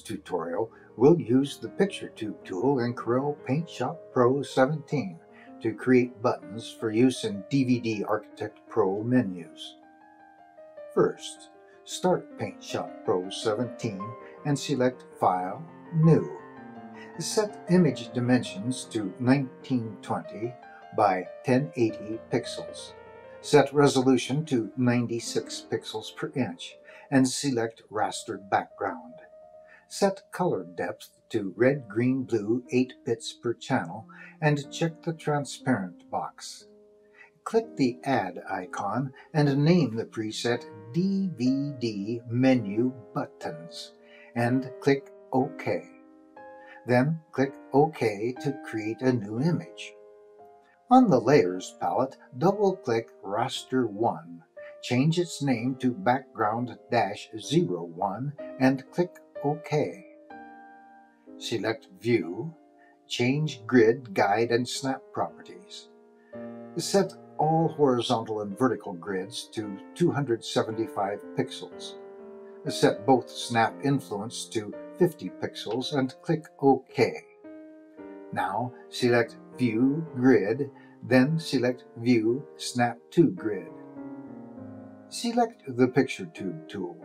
tutorial, we'll use the Picture Tube tool in Corel Paint Shop Pro 17 to create buttons for use in DVD Architect Pro menus. First, start Paint Shop Pro 17 and select File, New. Set image dimensions to 1920 by 1080 pixels. Set resolution to 96 pixels per inch and select rastered background. Set color depth to red, green, blue 8 bits per channel and check the transparent box. Click the Add icon and name the preset DVD Menu Buttons and click OK. Then click OK to create a new image. On the Layers palette, double-click Raster 1 change its name to background-01 and click OK. Select View, change Grid, Guide, and Snap properties. Set all horizontal and vertical grids to 275 pixels. Set both Snap Influence to 50 pixels and click OK. Now select View Grid, then select View Snap to Grid. Select the Picture Tube tool.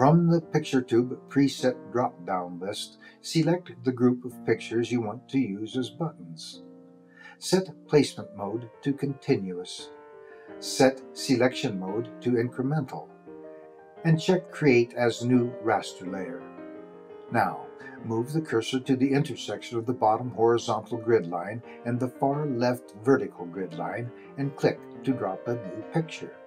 From the Picture Tube preset drop-down list, select the group of pictures you want to use as buttons. Set placement mode to continuous. Set selection mode to incremental. And check Create as new raster layer. Now, move the cursor to the intersection of the bottom horizontal grid line and the far left vertical grid line and click to drop a new picture.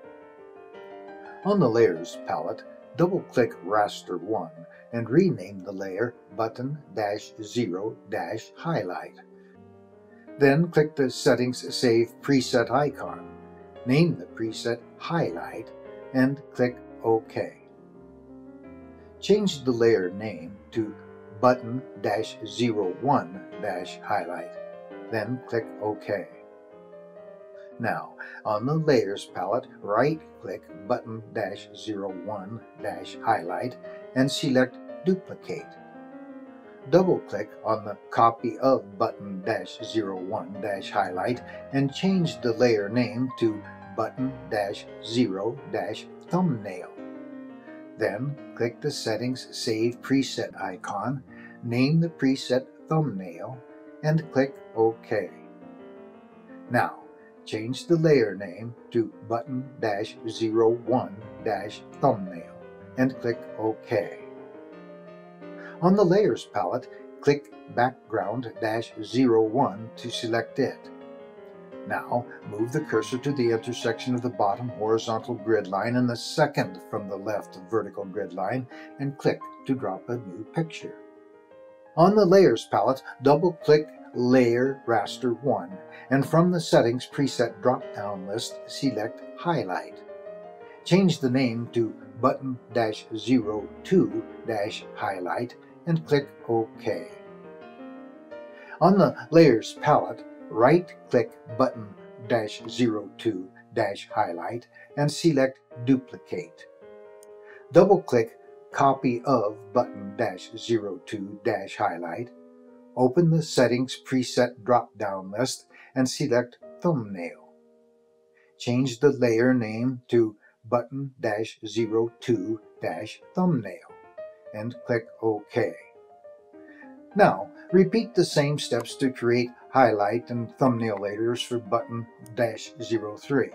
On the Layers palette, double-click Raster 1 and rename the layer Button-0-Highlight. Then click the Settings Save Preset icon, name the preset Highlight, and click OK. Change the layer name to Button-01-Highlight, then click OK. Now, on the Layers palette, right-click Button-01-Highlight and select Duplicate. Double-click on the copy of Button-01-Highlight and change the layer name to Button-0-Thumbnail. Then, click the Settings Save Preset icon, name the preset Thumbnail, and click OK. Now, change the layer name to button-01-thumbnail and click OK. On the Layers palette, click Background-01 to select it. Now, move the cursor to the intersection of the bottom horizontal grid line and the second from the left vertical grid line and click to drop a new picture. On the Layers palette, double-click Layer Raster 1, and from the Settings preset drop-down list, select Highlight. Change the name to Button-02-Highlight and click OK. On the Layers palette, right-click Button-02-Highlight and select Duplicate. Double-click Copy of Button-02-Highlight Open the Settings preset drop-down list and select Thumbnail. Change the layer name to Button-02-Thumbnail and click OK. Now, repeat the same steps to create highlight and thumbnail layers for Button-03.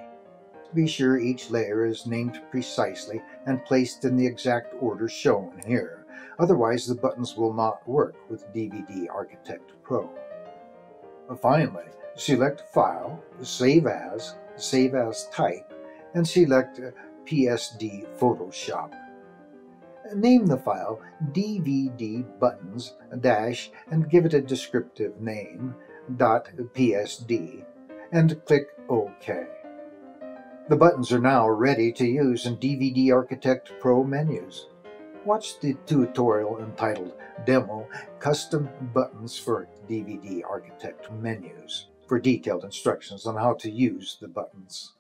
Be sure each layer is named precisely and placed in the exact order shown here. Otherwise, the buttons will not work with DVD Architect Pro. Finally, select File, Save As, Save As Type, and select uh, PSD Photoshop. Name the file DVD Buttons dash and give it a descriptive name dot .psd and click OK. The buttons are now ready to use in DVD Architect Pro menus. Watch the tutorial entitled Demo Custom Buttons for DVD Architect Menus for detailed instructions on how to use the buttons.